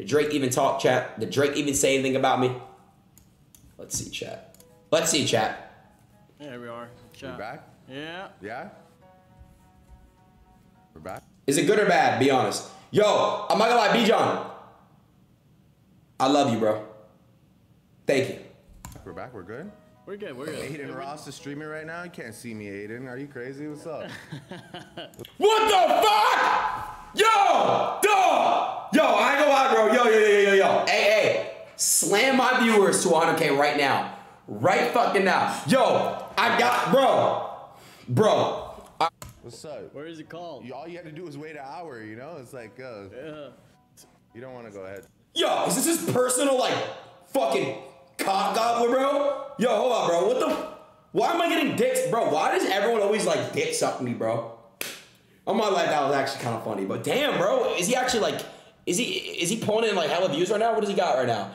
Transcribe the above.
Did Drake even talk, chat? Did Drake even say anything about me? Let's see, chat. Let's see, chat. There we are. We Chat. back? Yeah. Yeah? We're back? Is it good or bad? Be honest. Yo, I'm not gonna lie, B John. I love you, bro. Thank you. We're back? We're good? We're good. We're good. Adin Ross is streaming right now. You can't see me, Adin. Are you crazy? What's up? What the fuck? Yo, dog. Yo, I ain't gonna lie, bro. Yo, yo, yo, yo, yo, yo. Hey, hey. Slam my viewers to 100K right now. Right fucking now. Yo, I got, bro. Bro. What's up? Where is it called? You, all you had to do was wait an hour, you know? It's like, uh, Yeah. you don't want to go ahead. Yo, is this his personal, like, fucking cock gobbler, bro? Yo, hold on, bro. What the? Why am I getting dicks, bro? Why does everyone always, like, dick suck me, bro? On my life, that was actually kind of funny. But damn, bro, is he actually, like, is he is he pulling in, like, hella views right now? What does he got right now?